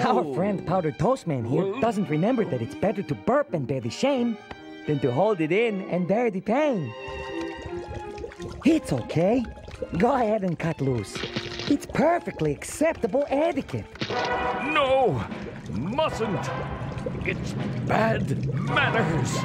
Our friend Powdered Toast Man here doesn't remember that it's better to burp and bear the shame than to hold it in and bear the pain. It's okay. Go ahead and cut loose. It's perfectly acceptable etiquette. No! Mustn't! It's bad manners!